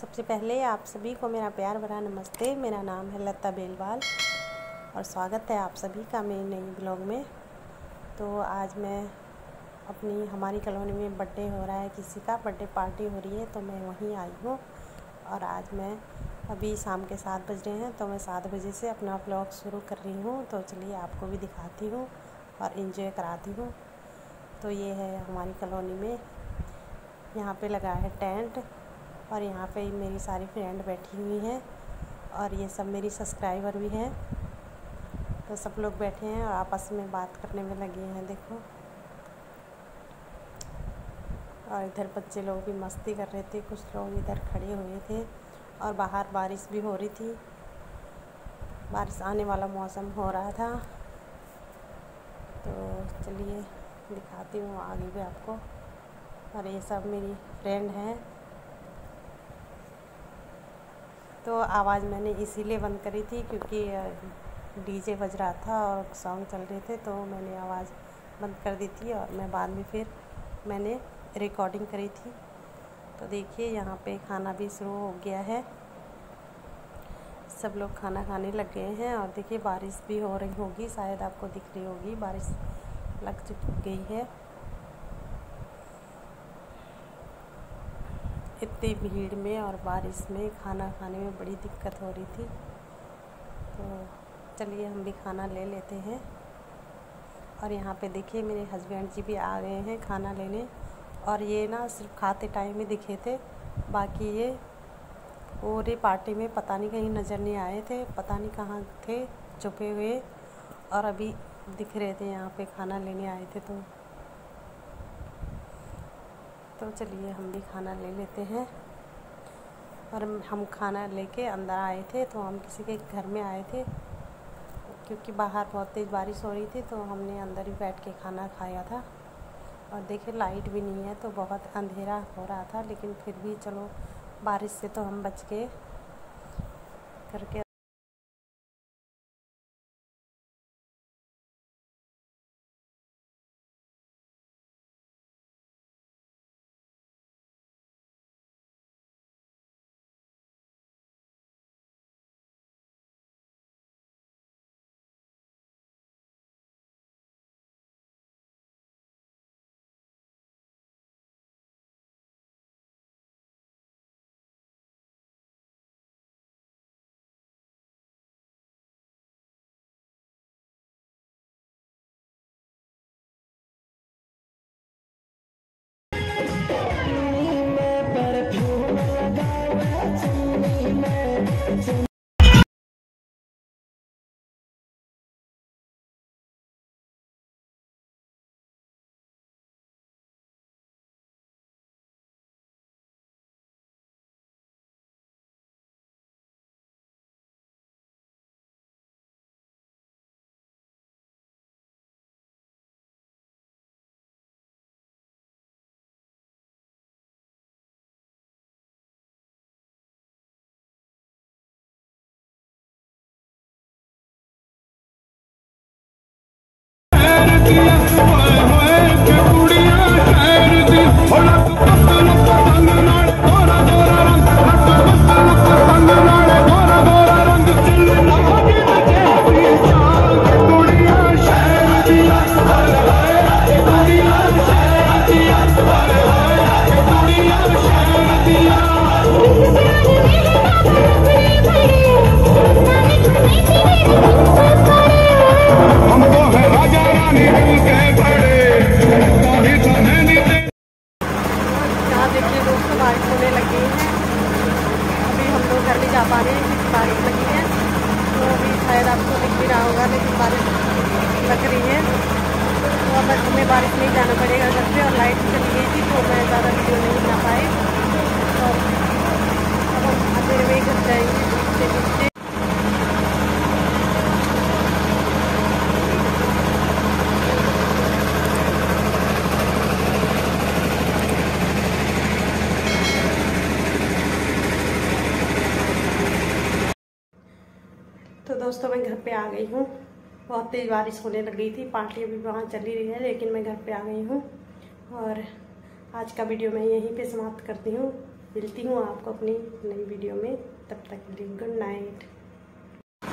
सबसे पहले आप सभी को मेरा प्यार भरा नमस्ते। मेरा नाम है लता बेलवाल और स्वागत है आप सभी का मेरे नई ब्लॉग में। तो आज मैं अपनी, हमारी कॉलोनी में बर्थडे हो रहा है किसी का, बर्थडे पार्टी हो रही है तो मैं वहीं आई हूँ और आज मैं अभी शाम के सात बज रहे हैं तो मैं सात बजे से अपना ब्लॉग शुरू कर रही हूँ। तो चलिए आपको भी दिखाती हूँ और इन्जॉय कराती हूँ। तो ये है हमारी कॉलोनी में, यहाँ पे लगा है टेंट। और यहाँ पे मेरी सारी फ्रेंड बैठी हुई हैं और ये सब मेरी सब्सक्राइबर भी हैं। तो सब लोग बैठे हैं और आपस में बात करने में लगे हैं, देखो। और इधर बच्चे लोग भी मस्ती कर रहे थे, कुछ लोग इधर खड़े हुए थे और बाहर बारिश भी हो रही थी। बारिश आने वाला मौसम हो रहा था। तो चलिए दिखाती हूँ आगे भी आपको। और ये सब मेरी फ्रेंड हैं। तो आवाज़ मैंने इसीलिए बंद करी थी क्योंकि डीजे बज रहा था और सॉन्ग चल रहे थे तो मैंने आवाज़ बंद कर दी थी और मैं बाद में फिर मैंने रिकॉर्डिंग करी थी। तो देखिए, यहाँ पे खाना भी शुरू हो गया है। सब लोग खाना खाने लग गए हैं और देखिए बारिश भी हो रही होगी, शायद आपको दिख रही होगी, बारिश लग गई है। इतनी भीड़ में और बारिश में खाना खाने में बड़ी दिक्कत हो रही थी। तो चलिए हम भी खाना ले लेते हैं। और यहाँ पे देखिए मेरे हस्बैंड जी भी आ गए हैं खाना लेने। और ये ना सिर्फ़ खाते टाइम ही दिखे थे, बाकी ये पूरी पार्टी में पता नहीं कहीं नज़र नहीं आए थे, पता नहीं कहाँ थे, छुपे हुए और अभी दिख रहे थे यहाँ पे खाना लेने आए थे तो। तो चलिए हम भी खाना ले लेते हैं। और हम खाना लेके अंदर आए थे तो हम किसी के घर में आए थे। क्योंकि बाहर बहुत तेज़ बारिश हो रही थी तो हमने अंदर ही बैठ के खाना खाया था। और देखिए, लाइट भी नहीं है तो बहुत अंधेरा हो रहा था, लेकिन फिर भी चलो, बारिश से तो हम बच के करके बारिश नहीं जाना पड़ेगा घर से और लाइट चली गई थी तो मैं ज़्यादा वीडियो नहीं बना पाई और अब हम अंधेरे में घर जाएँगे बीचते बीचते तो दोस्तों, मैं घर पे आ गई हूँ। बहुत तेज़ बारिश होने लग गई थी। पार्टी अभी वहाँ चली रही है, लेकिन मैं घर पे आ गई हूँ। और आज का वीडियो मैं यहीं पे समाप्त करती हूँ। मिलती हूँ आपको अपनी नई वीडियो में। तब तक के लिए गुड नाइट